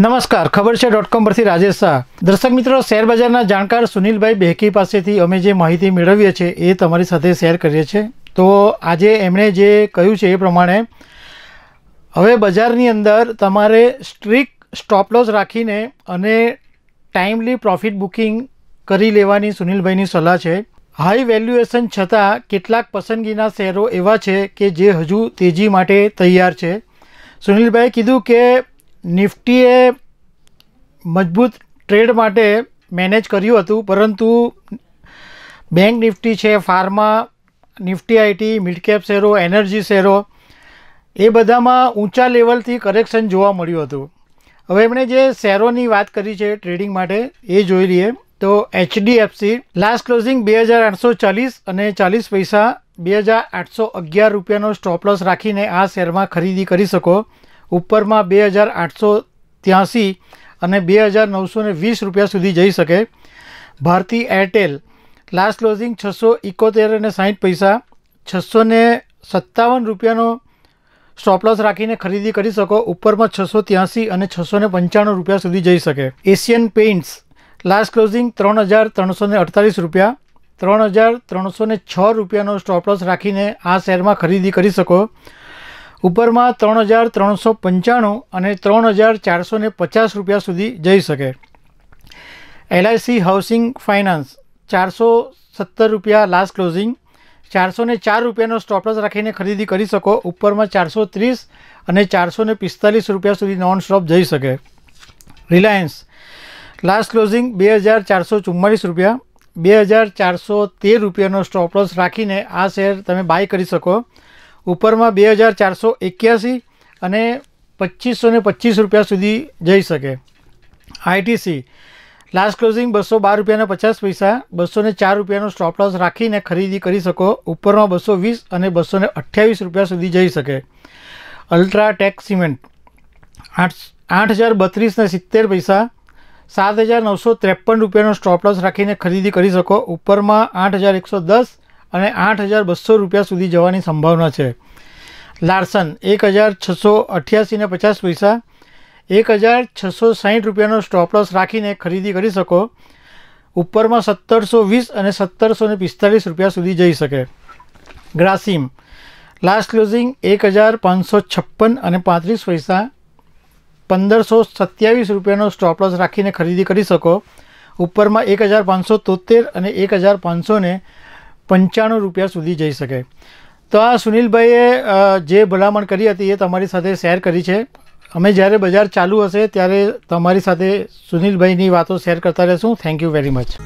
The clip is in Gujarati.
નમસ્કાર. ખબર છે ડોટ કોમ પરથી રાજેશ શાહ. દર્શક મિત્રો, શેર બજારના જાણકાર સુનિલભાઈ બેહકી પાસેથી અમે જે માહિતી મેળવીએ છીએ એ તમારી સાથે શેર કરીએ છીએ. તો આજે એમણે જે કહ્યું છે એ પ્રમાણે હવે બજારની અંદર તમારે સ્ટ્રિક સ્ટોપ લોસ રાખીને અને ટાઈમલી પ્રોફિટ બુકિંગ કરી લેવાની સુનિલભાઈની સલાહ છે. હાઈ વેલ્યુએશન છતાં કેટલાક પસંદગીના શેરો એવા છે કે જે હજુ તેજી માટે તૈયાર છે. સુનિલભાઈએ કીધું કે નિફ્ટીએ મજબૂત ટ્રેડ માટે મેનેજ કર્યું હતું, પરંતુ બેંક નિફ્ટી છે, ફાર્મા નિફ્ટી આઈટી મિડકેપ શેરો, એનર્જી શેરો, એ બધામાં ઊંચા લેવલથી કરેક્શન જોવા મળ્યું હતું. હવે એમણે જે શેરોની વાત કરી છે ટ્રેડિંગ માટે, એ જોઈ લઈએ. તો એચડીએફસી, લાસ્ટ ક્લોઝિંગ બે હજાર આઠસો ચાલીસ અને ચાલીસ પૈસા બે હજાર આઠસો અગિયાર રૂપિયાનો સ્ટોપલોસ રાખીને આ શેરમાં ખરીદી કરી શકો. ઉપરમાં બે હજાર આઠસો ત્યાંસી અને બે હજાર નવસો ને વીસ રૂપિયા સુધી જઈ શકે. ભારતી એરટેલ લાસ્ટ ક્લોઝિંગ છસો એકોતેર અને સાહીઠ પૈસા, છસો સત્તાવન રૂપિયાનો સ્ટોપલોસ રાખીને ખરીદી કરી શકો. ઉપરમાં છસો ત્યાંસી અને છસો ને પંચાણું રૂપિયા સુધી જઈ શકે. એશિયન પેઇન્ટ્સ લાસ્ટ ક્લોઝિંગ ત્રણ હજાર ત્રણસો અડતાલીસ રૂપિયા, ત્રણ હજાર ત્રણસો ને છ રૂપિયાનો સ્ટોપલોસ રાખીને આ શેરમાં ખરીદી કરી શકો. ઉપરમાં ત્રણ હજાર ત્રણસો પંચાણું અને ત્રણ હજાર ચારસો પચાસ રૂપિયા સુધી જઈ શકે. એલઆઈસી હાઉસિંગ ફાઇનાન્સ ચારસો સત્તર રૂપિયા લાસ્ટ ક્લોઝિંગ ચારસો ચાર રૂપિયાનો સ્ટોપલસ રાખીને ખરીદી કરી શકો. ઉપરમાં ચારસો ત્રીસ અને ચારસો ને પિસ્તાલીસ રૂપિયા સુધી નોન સ્ટોપ જઈ શકે. રિલાયન્સ લાસ્ટ ક્લોઝિંગ બે હજાર ચારસો ચુમ્માલીસ રૂપિયા, બે હજાર ચારસો તેર રૂપિયાનો સ્ટોપલસ રાખીને આ શેર તમે બાય કરી શકો. ઉપરમાં બે હજાર ચારસો એક્યાસી અને પચીસો ને પચીસ રૂપિયા સુધી જઈ શકે. આઈટીસી લાસ્ટ ક્લોઝિંગ બસો બાર રૂપિયાના પચાસ પૈસા, બસો ને ચાર રૂપિયાનો સ્ટોપ રાખીને ખરીદી કરી શકો. ઉપરમાં બસો વીસ અને બસો ને અઠ્યાવીસ રૂપિયા સુધી જઈ શકે. અલ્ટ્રાટેક સિમેન્ટ, આઠ આઠ હજાર બત્રીસને સિત્તેર પૈસા, સાત હજાર નવસો ત્રેપન રૂપિયાનો સ્ટોપ લોસ રાખીને ખરીદી કરી શકો. ઉપરમાં આઠ હજાર એકસો દસ અને આઠ હજાર બસો રૂપિયા સુધી જવાની સંભાવના છે. લાર્સન, એક હજાર છસો અઠ્યાસીને પચાસ પૈસા, એક હજાર છસો સાહીઠ રૂપિયાનો સ્ટોપલોસ રાખીને ખરીદી કરી શકો. ઉપરમાં સત્તરસો વીસ અને સત્તરસો ને પિસ્તાલીસ રૂપિયા સુધી જઈ શકે. ગ્રાસિમ લાસ્ટ ક્લોઝિંગ એક હજાર પાંચસો છપ્પન અને પાંત્રીસ પૈસા, પંદરસો સત્યાવીસ રૂપિયાનો સ્ટોપલોસ રાખીને ખરીદી કરી શકો. ઉપરમાં એક હજાર પાંચસો તોતેર અને એક હજાર પાંચસો ને પંચાણું રૂપિયા સુધી જઈ શકે. તો આ સુનિલભાઈએ જે ભલામણ કરી હતી એ તમારી સાથે શેર કરી છે. અમે જ્યારે બજાર ચાલુ હશે ત્યારે તમારી સાથે સુનિલભાઈની વાતો શેર કરતા રહેશું. Thank you very much